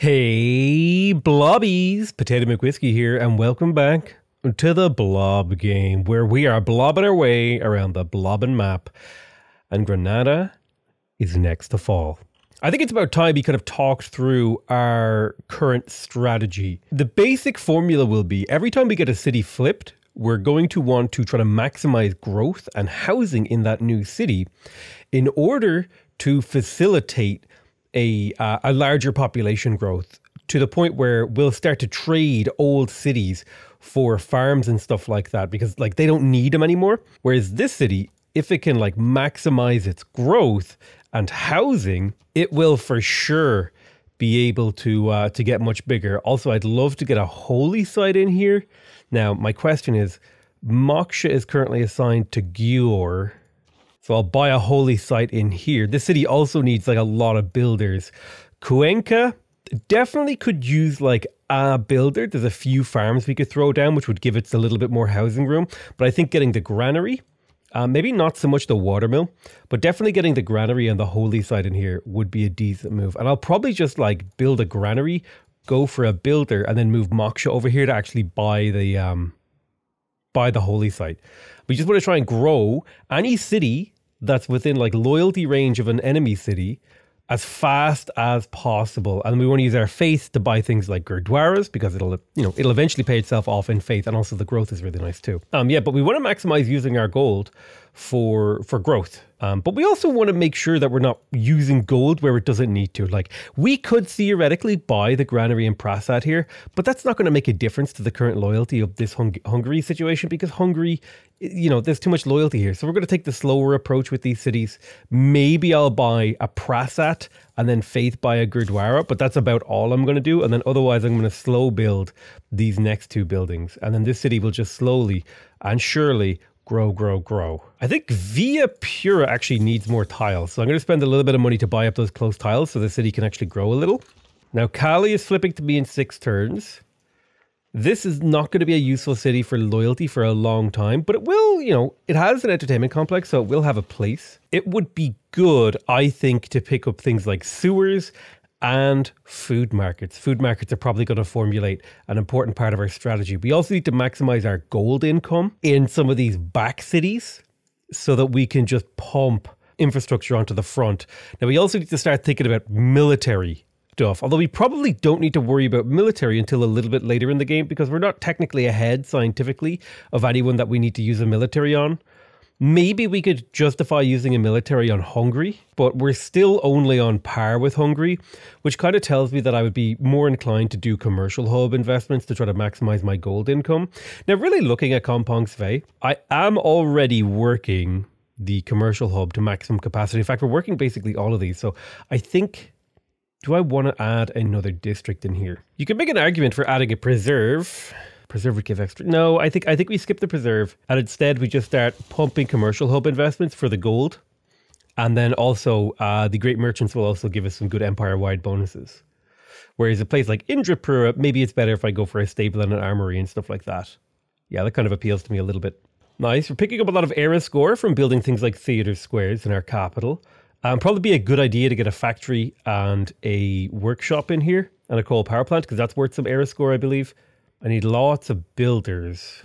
Hey, blobbies! Potato McWhiskey here, and welcome back to the Blob game, where we are blobbing our way around the blobbing map, and Granada is next to fall. I think it's about time we kind of talked through our current strategy. The basic formula will be every time we get a city flipped, we're going to want to try to maximize growth and housing in that new city in order to facilitate a uh, a larger population growth to the point where we'll start to trade old cities for farms and stuff like that because like they don't need them anymore. Whereas this city, if it can like maximize its growth and housing, it will for sure be able to uh, to get much bigger. Also, I'd love to get a holy site in here. Now, my question is, Moksha is currently assigned to Győr. So I'll buy a holy site in here. This city also needs like a lot of builders. Cuenca definitely could use like a builder. There's a few farms we could throw down, which would give it a little bit more housing room. But I think getting the granary, uh, maybe not so much the watermill, but definitely getting the granary and the holy site in here would be a decent move. And I'll probably just like build a granary, go for a builder, and then move Moksha over here to actually buy the um buy the holy site. We just want to try and grow any city that's within like loyalty range of an enemy city as fast as possible. And we want to use our faith to buy things like Gurdwaras because it'll, you know, it'll eventually pay itself off in faith. And also the growth is really nice too. Um, yeah, but we want to maximize using our gold for for growth. Um, but we also want to make sure that we're not using gold where it doesn't need to. Like we could theoretically buy the granary and Prasat here, but that's not going to make a difference to the current loyalty of this Hung- Hungary situation because Hungary, you know, there's too much loyalty here. So we're going to take the slower approach with these cities. Maybe I'll buy a Prasat and then Faith buy a Gurdwara, but that's about all I'm going to do. And then otherwise, I'm going to slow build these next two buildings, and then this city will just slowly and surely grow, grow, grow. I think Via Pura actually needs more tiles. So I'm going to spend a little bit of money to buy up those close tiles so the city can actually grow a little. Now, Cali is flipping to me in six turns. This is not going to be a useful city for loyalty for a long time, but it will, you know, it has an entertainment complex, so it will have a place. It would be good, I think, to pick up things like sewers and food markets. Food markets are probably going to formulate an important part of our strategy. We also need to maximize our gold income in some of these back cities so that we can just pump infrastructure onto the front. Now, we also need to start thinking about military stuff, although we probably don't need to worry about military until a little bit later in the game because we're not technically ahead scientifically of anyone that we need to use a military on. Maybe we could justify using a military on Hungary, but we're still only on par with Hungary, which kind of tells me that I would be more inclined to do commercial hub investments to try to maximize my gold income. Now, really looking at Kampong Sve, I am already working the commercial hub to maximum capacity. In fact, we're working basically all of these. So I think do I want to add another district in here? You can make an argument for adding a preserve give extra. No, I think I think we skip the preserve and instead we just start pumping commercial hub investments for the gold, and then also uh, the great merchants will also give us some good empire wide bonuses. Whereas a place like Indrapura, maybe it's better if I go for a stable and an armory and stuff like that. Yeah, that kind of appeals to me a little bit. Nice. We're picking up a lot of era score from building things like theatre squares in our capital. Um, probably be a good idea to get a factory and a workshop in here and a coal power plant because that's worth some era score, I believe. I need lots of builders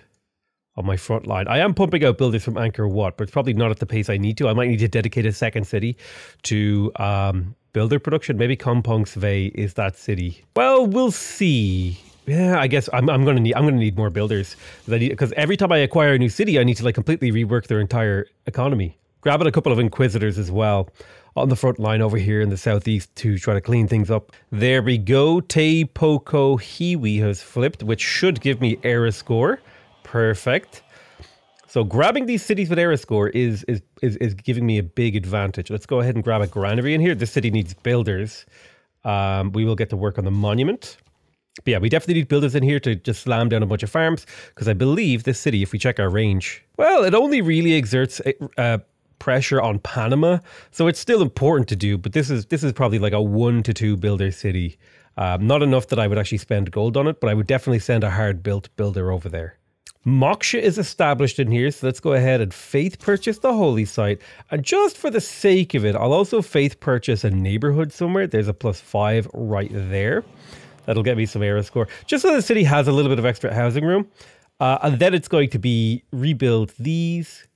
on my front line. I am pumping out builders from Angkor Wat, but it's probably not at the pace I need to. I might need to dedicate a second city to um, builder production. Maybe Kampong Sve is that city. Well, we'll see. Yeah, I guess I'm, I'm gonna need I'm gonna need more builders because every time I acquire a new city, I need to like completely rework their entire economy. Grabbing a couple of inquisitors as well on the front line over here in the southeast to try to clean things up. There we go. Te Poko Hiwi has flipped, which should give me era score. Perfect. So grabbing these cities with era score is, is is is giving me a big advantage. Let's go ahead and grab a granary in here. This city needs builders. Um, we will get to work on the monument. But yeah, we definitely need builders in here to just slam down a bunch of farms because I believe this city, if we check our range, well, it only really exerts uh, pressure on Panama. So it's still important to do, but this is this is probably like a one to two builder city. Um, not enough that I would actually spend gold on it, but I would definitely send a hard built builder over there. Moksha is established in here, so let's go ahead and faith purchase the holy site. And just for the sake of it, I'll also faith purchase a neighborhood somewhere. There's a plus five right there. That'll get me some era score, just so the city has a little bit of extra housing room. Uh, and then it's going to be rebuild these,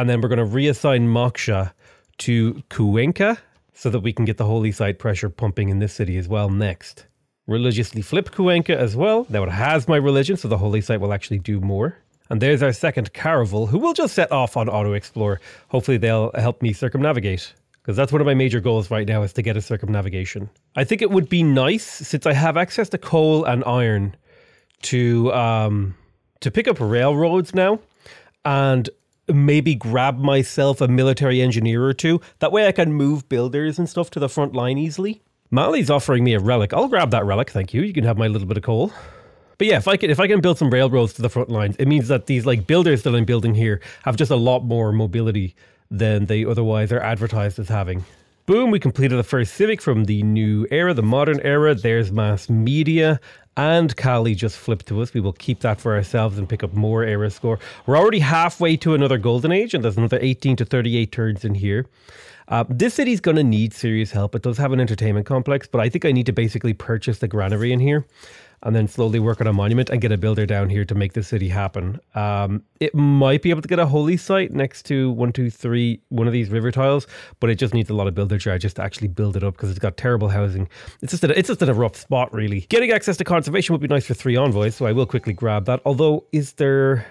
and then we're going to reassign Moksha to Cuenca so that we can get the holy site pressure pumping in this city as well next religiously flip Cuenca as well. Now it has my religion, so the holy site will actually do more. And there's our second caravel, who will just set off on auto explore. Hopefully they'll help me circumnavigate. Because that's one of my major goals right now is to get a circumnavigation. I think it would be nice, since I have access to coal and iron, to um, to pick up railroads now and maybe grab myself a military engineer or two. That way I can move builders and stuff to the front line easily. Mali's offering me a relic. I'll grab that relic, thank you. You can have my little bit of coal. But yeah, if I can if I can build some railroads to the front lines, it means that these like builders that I'm building here have just a lot more mobility than they otherwise are advertised as having. Boom, we completed the first civic from the new era, the modern era. There's mass media. And Cali just flipped to us. We will keep that for ourselves and pick up more era score. We're already halfway to another golden age, and there's another 18 to 38 turns in here. Uh, this city's going to need serious help. It does have an entertainment complex, but I think I need to basically purchase the granary in here and then slowly work on a monument and get a builder down here to make the city happen. Um, it might be able to get a holy site next to one, two, three, one of these river tiles, but it just needs a lot of builder charges to actually build it up because it's got terrible housing. It's just a, it's just in a rough spot, really. Getting access to conservation would be nice for three envoys, so I will quickly grab that. Although, is there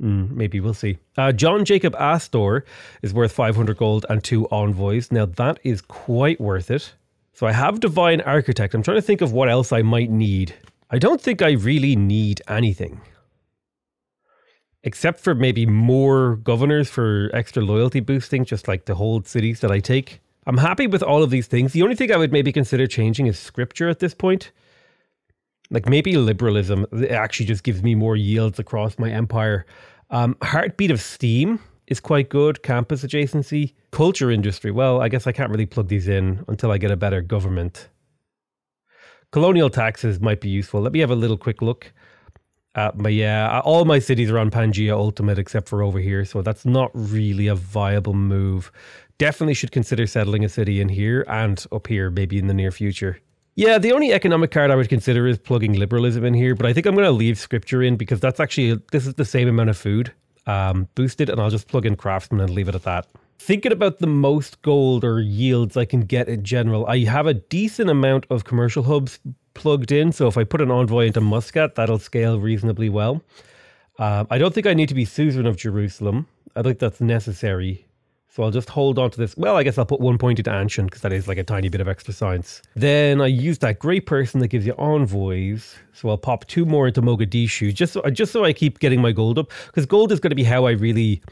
Mm, maybe we'll see. Uh, John Jacob Astor is worth 500 gold and two envoys. Now that is quite worth it. So I have Divine Architect. I'm trying to think of what else I might need. I don't think I really need anything. Except for maybe more governors for extra loyalty boosting, just like the whole cities that I take. I'm happy with all of these things. The only thing I would maybe consider changing is scripture at this point. Like maybe liberalism actually just gives me more yields across my empire. Um, Heartbeat of Steam is quite good. Campus adjacency, culture industry. Well, I guess I can't really plug these in until I get a better government. Colonial taxes might be useful. Let me have a little quick look. Uh, but yeah, all my cities are on Pangea Ultimate except for over here, so that's not really a viable move. Definitely should consider settling a city in here and up here, maybe in the near future. Yeah, the only economic card I would consider is plugging liberalism in here, but I think I'm going to leave scripture in because that's actually this is the same amount of food um, boosted, and I'll just plug in craftsman and leave it at that. Thinking about the most gold or yields I can get in general, I have a decent amount of commercial hubs plugged in, so if I put an envoy into Muscat, that'll scale reasonably well. Uh, I don't think I need to be Suzerain of Jerusalem. I think that's necessary so I'll just hold on to this. Well, I guess I'll put one point into Anshan because that is like a tiny bit of extra science. Then I use that great person that gives you envoys. So I'll pop two more into Mogadishu just so, just so I keep getting my gold up because gold is going to be how I really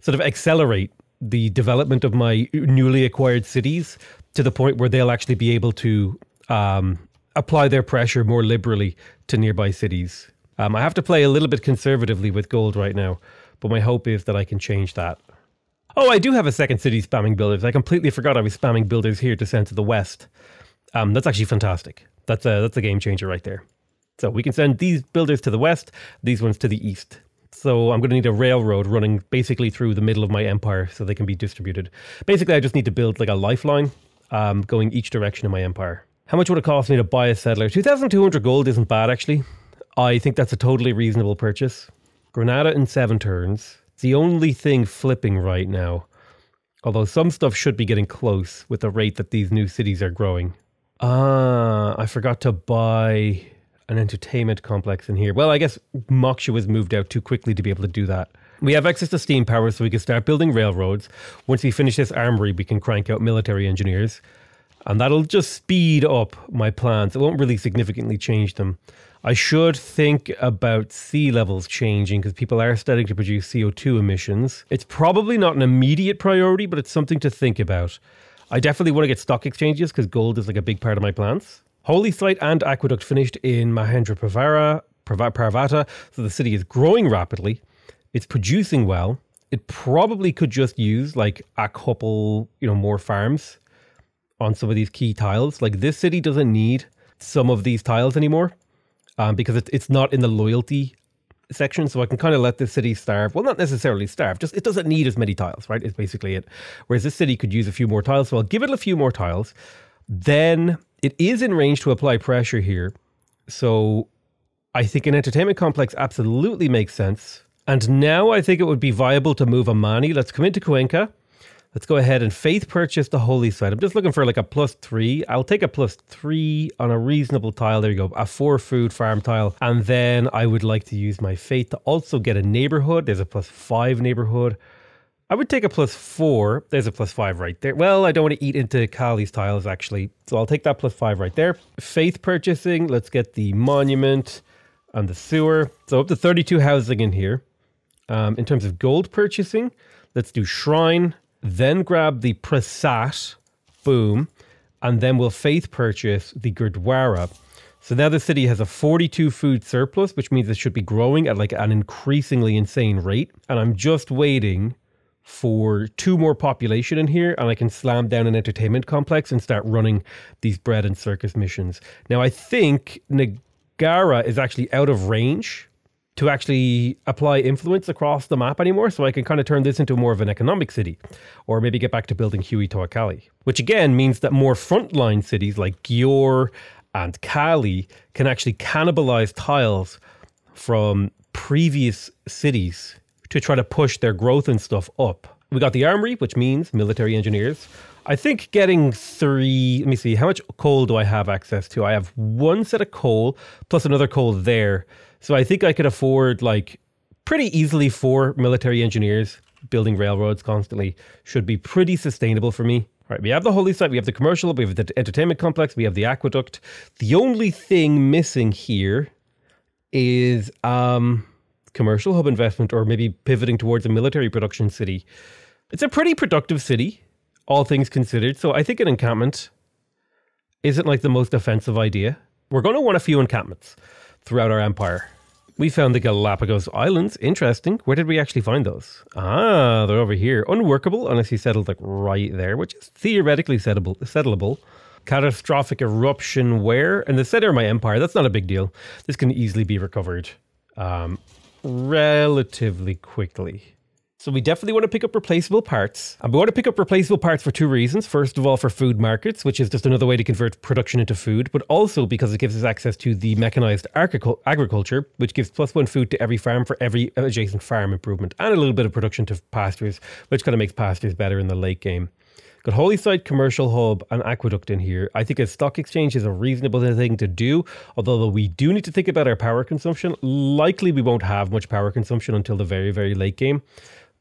sort of accelerate the development of my newly acquired cities to the point where they'll actually be able to um, apply their pressure more liberally to nearby cities. Um, I have to play a little bit conservatively with gold right now, but my hope is that I can change that. Oh, I do have a second city spamming builders. I completely forgot I was spamming builders here to send to the west. Um, that's actually fantastic. That's a that's a game changer right there. So we can send these builders to the west, these ones to the east. So I'm going to need a railroad running basically through the middle of my empire so they can be distributed. Basically, I just need to build like a lifeline um, going each direction in my empire. How much would it cost me to buy a settler? 2,200 gold isn't bad actually. I think that's a totally reasonable purchase. Granada in seven turns It's the only thing flipping right now. Although some stuff should be getting close with the rate that these new cities are growing. Ah, I forgot to buy an entertainment complex in here. Well, I guess Moksha was moved out too quickly to be able to do that. We have access to steam power, so we can start building railroads. Once we finish this armory, we can crank out military engineers. And that'll just speed up my plans. It won't really significantly change them. I should think about sea levels changing because people are starting to produce CO2 emissions. It's probably not an immediate priority, but it's something to think about. I definitely want to get stock exchanges because gold is like a big part of my plans. Holy Site and Aqueduct finished in Mahendra Pravara, Parvata, so the city is growing rapidly. It's producing well. It probably could just use like a couple, you know, more farms on some of these key tiles. Like this city doesn't need some of these tiles anymore um, because it, it's not in the loyalty section, so I can kind of let this city starve. Well, not necessarily starve, just it doesn't need as many tiles, right? Is basically it. Whereas this city could use a few more tiles, so I'll give it a few more tiles. Then it is in range to apply pressure here. So I think an entertainment complex absolutely makes sense. And now I think it would be viable to move Amani. Let's come into Cuenca. Let's go ahead and faith purchase the holy site. I'm just looking for like a plus three. I'll take a plus three on a reasonable tile. There you go, a four food farm tile. And then I would like to use my faith to also get a neighborhood. There's a plus five neighborhood. I would take a plus four. There's a plus five right there. Well, I don't want to eat into Cali's tiles actually. So I'll take that plus five right there. Faith purchasing. Let's get the monument and the sewer. So up to 32 housing in here. Um, in terms of gold purchasing, let's do shrine, then grab the prasat, boom, and then we'll faith purchase the Gurdwara. So now the city has a 42 food surplus, which means it should be growing at like an increasingly insane rate. And I'm just waiting for two more population in here and I can slam down an entertainment complex and start running these bread and circus missions. Now I think Nagara is actually out of range to actually apply influence across the map anymore. So I can kind of turn this into more of an economic city or maybe get back to building Huey Teocalli, which again means that more frontline cities like Győr and Cali can actually cannibalize tiles from previous cities to try to push their growth and stuff up. We got the armory, which means military engineers. I think getting three, let me see, how much coal do I have access to? I have one set of coal plus another coal there. So I think I could afford like pretty easily four military engineers building railroads constantly. Should be pretty sustainable for me. All right, we have the holy site, we have the commercial, we have the entertainment complex, we have the aqueduct. The only thing missing here is um commercial hub investment or maybe pivoting towards a military production city. It's a pretty productive city, all things considered. So I think an encampment isn't like the most offensive idea. We're going to want a few encampments throughout our empire. We found the Galapagos Islands. Interesting. Where did we actually find those? Ah, they're over here. Unworkable unless you settled like right there, which is theoretically settable, settleable. Catastrophic eruption where? In the center of my empire. That's not a big deal. This can easily be recovered. Um, relatively quickly. So we definitely want to pick up replaceable parts. And we want to pick up replaceable parts for two reasons. First of all, for food markets, which is just another way to convert production into food, but also because it gives us access to the mechanized agriculture, which gives plus one food to every farm for every adjacent farm improvement, and a little bit of production to pastures, which kind of makes pastures better in the late game. Got Holy Site, Commercial Hub, and Aqueduct in here. I think a stock exchange is a reasonable thing to do, although we do need to think about our power consumption. Likely we won't have much power consumption until the very, very late game,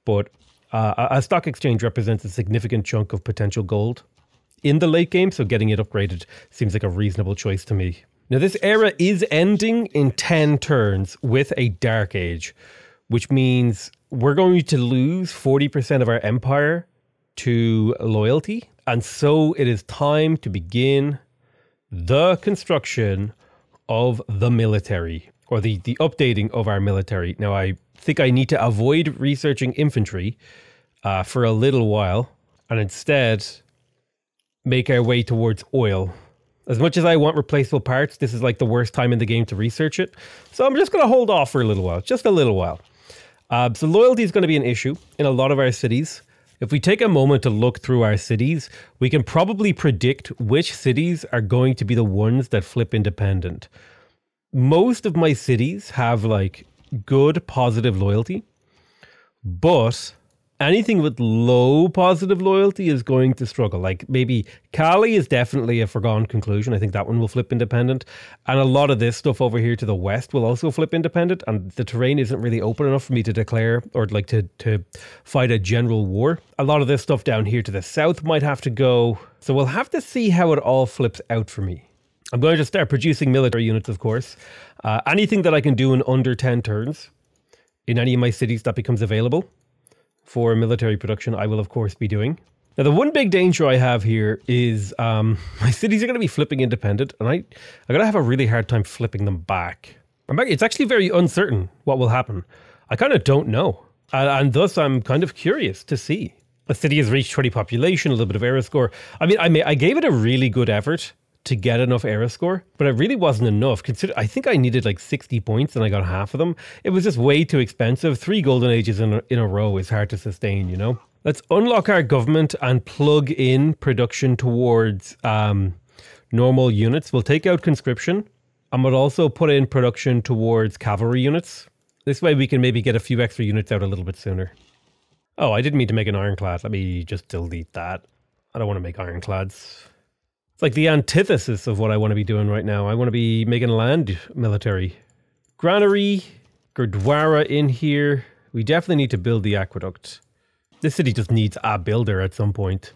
but uh, a stock exchange represents a significant chunk of potential gold in the late game, so getting it upgraded seems like a reasonable choice to me. Now, this era is ending in 10 turns with a Dark Age, which means we're going to lose 40% of our empire to loyalty. And so it is time to begin the construction of the military or the, the updating of our military. Now, I think I need to avoid researching infantry uh, for a little while and instead make our way towards oil. As much as I want replaceable parts, this is like the worst time in the game to research it. So I'm just going to hold off for a little while, just a little while. Uh, so loyalty is going to be an issue in a lot of our cities. If we take a moment to look through our cities, we can probably predict which cities are going to be the ones that flip independent. Most of my cities have like good positive loyalty, but anything with low positive loyalty is going to struggle. Like maybe Cali is definitely a foregone conclusion. I think that one will flip independent. And a lot of this stuff over here to the west will also flip independent. And the terrain isn't really open enough for me to declare or like to, to fight a general war. A lot of this stuff down here to the south might have to go. So we'll have to see how it all flips out for me. I'm going to start producing military units, of course. Uh, anything that I can do in under 10 turns in any of my cities that becomes available for military production, I will of course be doing. Now, the one big danger I have here is um, my cities are going to be flipping independent, and I, I'm going to have a really hard time flipping them back. It's actually very uncertain what will happen. I kind of don't know, and, and thus I'm kind of curious to see. The city has reached 20 population, a little bit of era score. I mean, I, may, I gave it a really good effort to get enough era score, but it really wasn't enough. Consider, I think I needed like 60 points and I got half of them. It was just way too expensive. Three golden ages in a, in a row is hard to sustain, you know? Let's unlock our government and plug in production towards um, normal units. We'll take out conscription and we'll also put in production towards cavalry units. This way we can maybe get a few extra units out a little bit sooner. Oh, I didn't mean to make an ironclad. Let me just delete that. I don't want to make ironclads. It's like the antithesis of what I want to be doing right now. I want to be making land military. Granary, Gurdwara in here. We definitely need to build the aqueduct. This city just needs a builder at some point.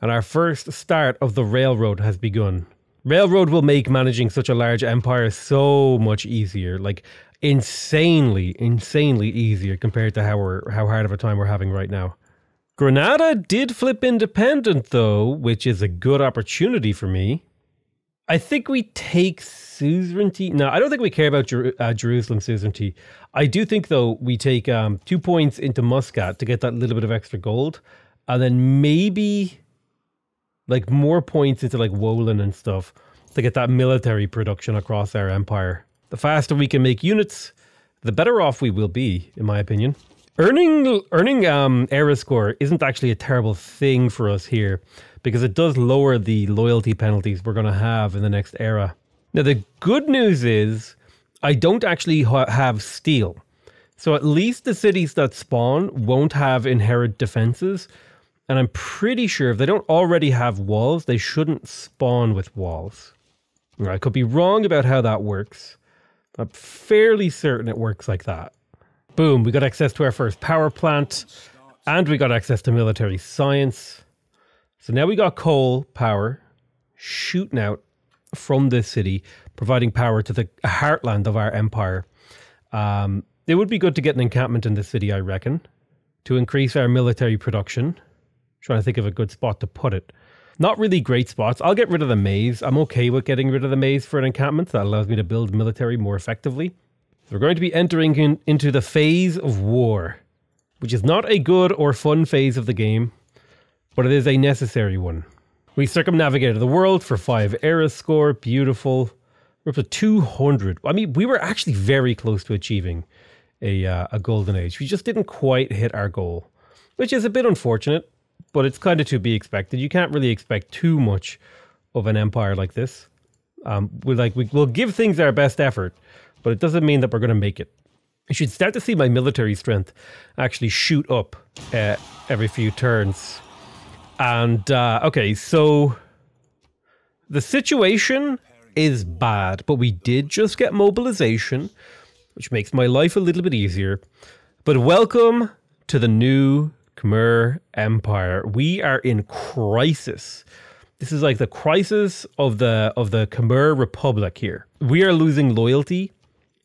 And our first start of the railroad has begun. Railroad will make managing such a large empire so much easier. Like insanely, insanely easier compared to how we're how hard of a time we're having right now. Granada did flip independent, though, which is a good opportunity for me. I think we take suzerainty. No, I don't think we care about Jer- uh, Jerusalem suzerainty. I do think, though, we take um, two points into Muscat to get that little bit of extra gold, and then maybe like more points into like Wohlen and stuff to get that military production across our empire. The faster we can make units, the better off we will be, in my opinion. Earning earning um, era score isn't actually a terrible thing for us here because it does lower the loyalty penalties we're going to have in the next era. Now the good news is I don't actually ha- have steel. So at least the cities that spawn won't have inherent defenses. And I'm pretty sure if they don't already have walls, they shouldn't spawn with walls. I could be wrong about how that works. I'm fairly certain it works like that. Boom, we got access to our first power plant and we got access to military science. So now we got coal power shooting out from this city, providing power to the heartland of our empire. Um, it would be good to get an encampment in the city, I reckon, to increase our military production. trying to think of a good spot to put it. Not really great spots. I'll get rid of the maize. I'm okay with getting rid of the maize for an encampment. That allows me to build military more effectively. We're going to be entering in, into the phase of war, which is not a good or fun phase of the game, but it is a necessary one. We circumnavigated the world for five era score, beautiful. We're up to 200. I mean, we were actually very close to achieving a, uh, a golden age. We just didn't quite hit our goal, which is a bit unfortunate, but it's kind of to be expected. You can't really expect too much of an empire like this. Um, we like we, we'll give things our best effort, but it doesn't mean that we're going to make it. You should start to see my military strength actually shoot up uh, every few turns. And uh, okay, so the situation is bad, but we did just get mobilization, which makes my life a little bit easier. But welcome to the new Khmer Empire. We are in crisis. This is like the crisis of the of the Khmer Republic here. We are losing loyalty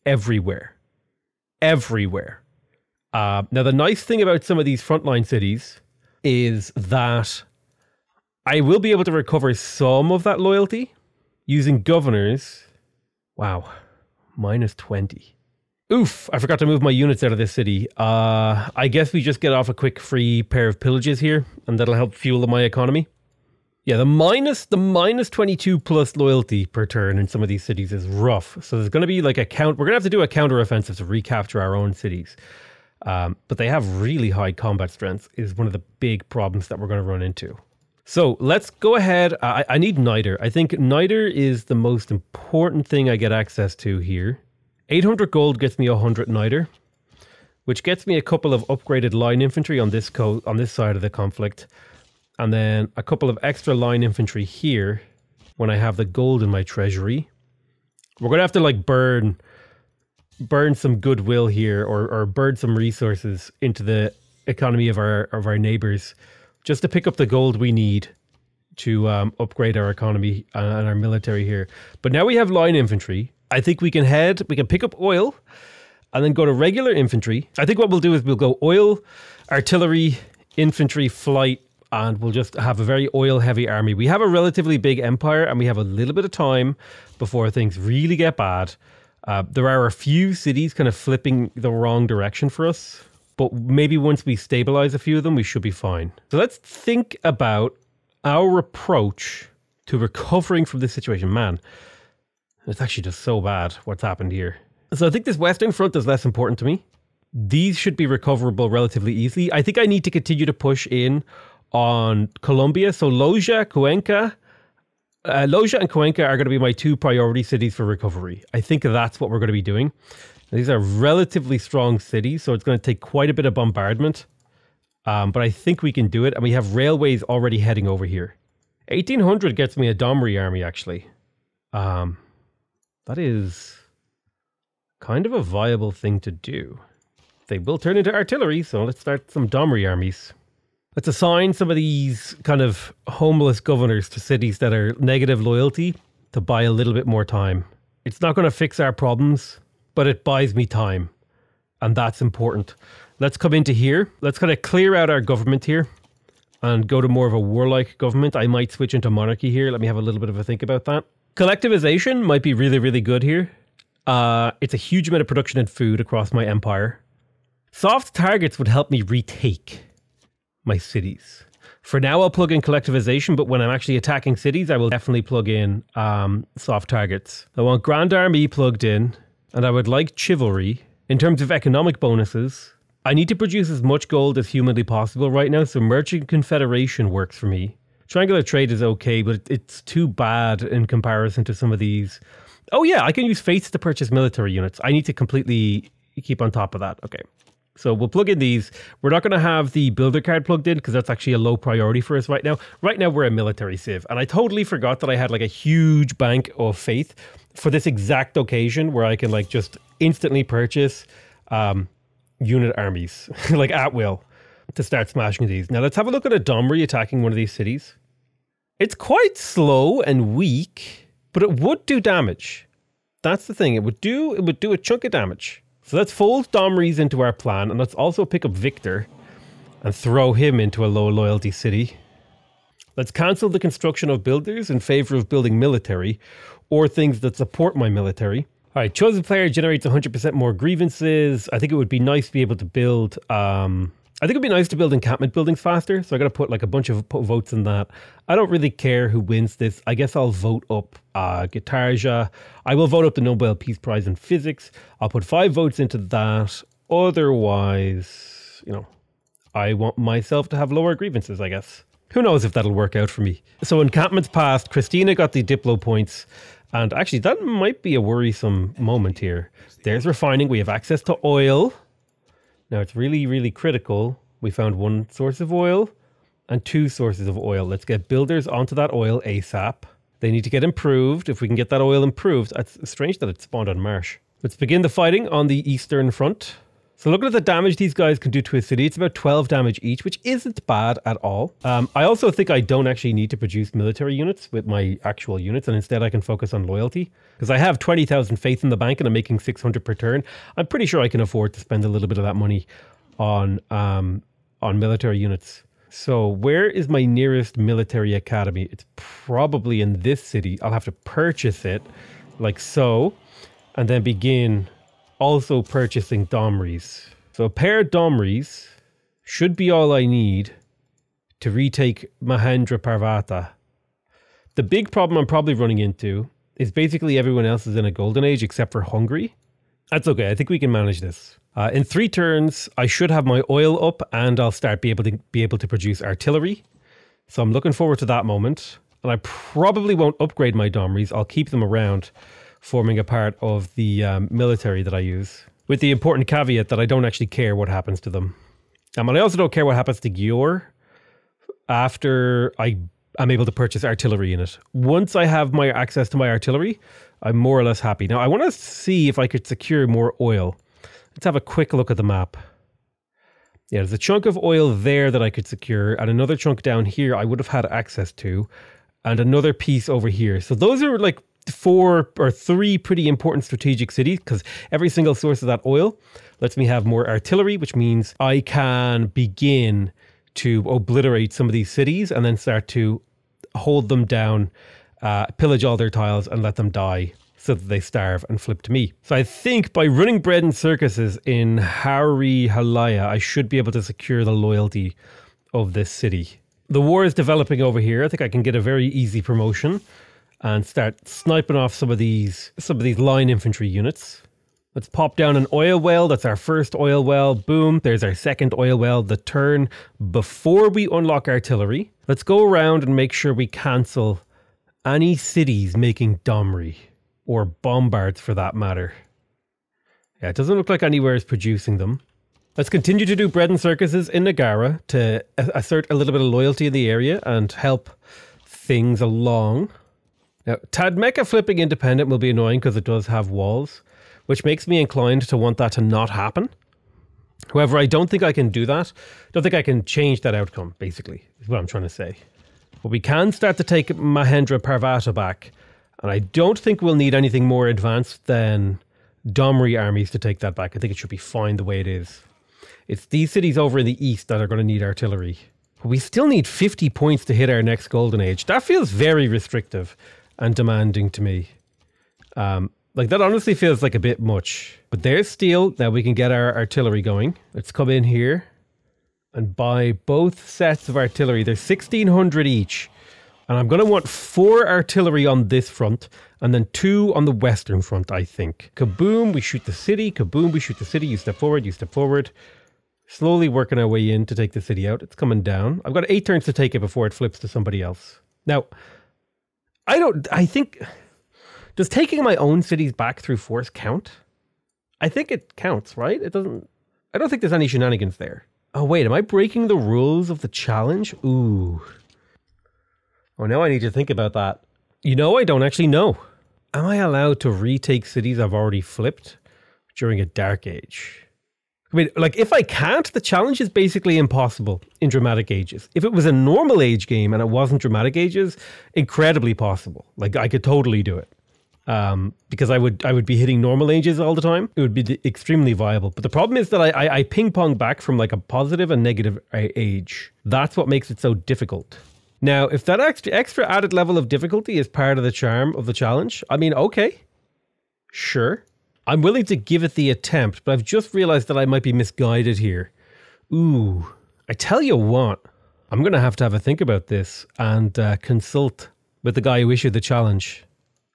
everywhere. Everywhere. Uh, now, the nice thing about some of these frontline cities is that I will be able to recover some of that loyalty using governors. Wow, minus 20. Oof, I forgot to move my units out of this city. Uh, I guess we just get off a quick free pair of pillages here, and that'll help fuel my economy. Yeah, the minus the minus 22 plus loyalty per turn in some of these cities is rough. So there's going to be like a count. We're going to have to do a counter offensive to recapture our own cities. Um, but they have really high combat strength is one of the big problems that we're going to run into. So let's go ahead. I, I need Niter. I think Niter is the most important thing I get access to here. 800 gold gets me 100 Niter, which gets me a couple of upgraded line infantry on this co- on this side of the conflict and then a couple of extra line infantry here when I have the gold in my treasury. We're gonna have to like burn burn some goodwill here or, or burn some resources into the economy of our of our neighbors just to pick up the gold we need to um, upgrade our economy and our military here. But now we have line infantry. I think we can head, we can pick up oil and then go to regular infantry. I think what we'll do is we'll go oil, artillery, infantry, flight, and we'll just have a very oil heavy army. We have a relatively big empire and we have a little bit of time before things really get bad. Uh, there are a few cities kind of flipping the wrong direction for us, but maybe once we stabilize a few of them, we should be fine. So let's think about our approach to recovering from this situation. Man, it's actually just so bad what's happened here. So I think this Western front is less important to me. These should be recoverable relatively easily. I think I need to continue to push in on Colombia. So Loja, Cuenca, uh, Loja and Cuenca are going to be my two priority cities for recovery. I think that's what we're going to be doing. These are relatively strong cities, so it's going to take quite a bit of bombardment. Um, but I think we can do it, and we have railways already heading over here. 1800 gets me a Domrey army, actually. Um, that is kind of a viable thing to do. They will turn into artillery, so let's start some Domrey armies. Let's assign some of these kind of homeless governors to cities that are negative loyalty to buy a little bit more time. It's not going to fix our problems, but it buys me time. And that's important. Let's come into here. Let's kind of clear out our government here and go to more of a warlike government. I might switch into monarchy here. Let me have a little bit of a think about that. Collectivization might be really, really good here. Uh, it's a huge amount of production and food across my empire. Soft targets would help me retake my cities. For now, I'll plug in collectivization, but when I'm actually attacking cities, I will definitely plug in um, soft targets. I want Grand Army plugged in, and I would like chivalry. In terms of economic bonuses, I need to produce as much gold as humanly possible right now, so Merchant Confederation works for me. Triangular trade is okay, but it's too bad in comparison to some of these. Oh, yeah, I can use faiths to purchase military units. I need to completely keep on top of that. Okay. So we'll plug in these. We're not going to have the builder card plugged in because that's actually a low priority for us right now. Right now, we're a military civ. And I totally forgot that I had like a huge bank of faith for this exact occasion where I can like just instantly purchase um, unit armies, like at will, to start smashing these. Now let's have a look at a Domrey attacking one of these cities. It's quite slow and weak, but it would do damage. That's the thing. It would do it would do a chunk of damage. So let's fold Domreys into our plan, and let's also pick up Victor and throw him into a low loyalty city. Let's cancel the construction of builders in favor of building military or things that support my military. All right, chosen player generates 100% more grievances. I think it would be nice to be able to build um, I think it'd be nice to build encampment buildings faster, so I got to put like a bunch of votes in that. I don't really care who wins this. I guess I'll vote up uh, Gitarja. I will vote up the Nobel Peace Prize in Physics. I'll put five votes into that. Otherwise, you know, I want myself to have lower grievances, I guess. Who knows if that'll work out for me. So encampments passed. Christina got the Diplo points. And actually, that might be a worrisome moment here. There's refining. We have access to oil. Now it's really, really critical. We found one source of oil and two sources of oil. Let's get builders onto that oil ASAP. They need to get improved. If we can get that oil improved, it's strange that it spawned on Marsh. Let's begin the fighting on the eastern front. So looking at the damage these guys can do to a city, it's about 12 damage each, which isn't bad at all. Um, I also think I don't actually need to produce military units with my actual units, and instead I can focus on loyalty. Because I have 20,000 faith in the bank and I'm making 600 per turn. I'm pretty sure I can afford to spend a little bit of that money on, um, on military units. So where is my nearest military academy? It's probably in this city. I'll have to purchase it like so, and then begin also purchasing Domreys. So a pair of Domreys should be all I need to retake Mahendra Parvata. The big problem I'm probably running into is basically everyone else is in a golden age except for Hungary. That's okay. I think we can manage this. Uh, in three turns, I should have my oil up and I'll start be able to be able to produce artillery. So I'm looking forward to that moment. And I probably won't upgrade my Domries. I'll keep them around forming a part of the um, military that I use, with the important caveat that I don't actually care what happens to them. Um, and I also don't care what happens to Győr after I am able to purchase artillery in it. Once I have my access to my artillery, I'm more or less happy. Now, I want to see if I could secure more oil. Let's have a quick look at the map. Yeah, there's a chunk of oil there that I could secure, and another chunk down here I would have had access to, and another piece over here. So those are like four or three pretty important strategic cities because every single source of that oil lets me have more artillery, which means I can begin to obliterate some of these cities and then start to hold them down, uh, pillage all their tiles, and let them die so that they starve and flip to me. So I think by running bread and circuses in Hari Halaya, I should be able to secure the loyalty of this city. The war is developing over here. I think I can get a very easy promotion and start sniping off some of these some of these line infantry units. Let's pop down an oil well. That's our first oil well. Boom. There's our second oil well. The turn before we unlock artillery. Let's go around and make sure we cancel any cities making Domrey or bombards for that matter. Yeah, it doesn't look like anywhere is producing them. Let's continue to do bread and circuses in Nagara to assert a little bit of loyalty in the area and help things along. Now, Tadmeka flipping independent will be annoying because it does have walls which makes me inclined to want that to not happen. However, I don't think I can do that. Don't think I can change that outcome, basically, is what I'm trying to say. But we can start to take Mahendra Parvata back, and I don't think we'll need anything more advanced than Domrey armies to take that back. I think it should be fine the way it is. It's these cities over in the east that are going to need artillery. But we still need 50 points to hit our next golden age. That feels very restrictive and demanding to me. Um, like that honestly feels like a bit much. But there's steel. Now we can get our artillery going. Let's come in here and buy both sets of artillery. They're 1600 each. And I'm going to want four artillery on this front and then two on the western front, I think. Kaboom, we shoot the city. Kaboom, we shoot the city. You step forward, you step forward. Slowly working our way in to take the city out. It's coming down. I've got eight turns to take it before it flips to somebody else. Now, I don't, I think does taking my own cities back through force count? I think it counts, right? It doesn't. I don't think there's any shenanigans there. Oh, wait, am I breaking the rules of the challenge? Ooh. Oh, now I need to think about that. You know, I don't actually know. Am I allowed to retake cities I've already flipped during a dark age? I mean, like, if I can't, the challenge is basically impossible in dramatic ages. If it was a normal age game and it wasn't dramatic ages, incredibly possible. Like, I could totally do it um, because I would I would be hitting normal ages all the time. It would be extremely viable. But the problem is that I, I, I ping pong back from like a positive and negative age. That's what makes it so difficult. Now, if that extra extra added level of difficulty is part of the charm of the challenge, I mean, okay, sure, I'm willing to give it the attempt. But I've just realized that I might be misguided here. Ooh, I tell you what, I'm gonna have to have a think about this and uh, consult with the guy who issued the challenge.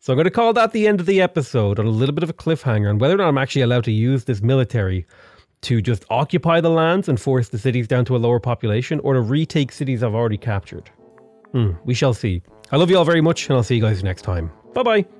So I'm going to call that the end of the episode on a little bit of a cliffhanger on whether or not I'm actually allowed to use this military to just occupy the lands and force the cities down to a lower population or to retake cities I've already captured. Hmm, we shall see. I love you all very much and I'll see you guys next time. Bye bye.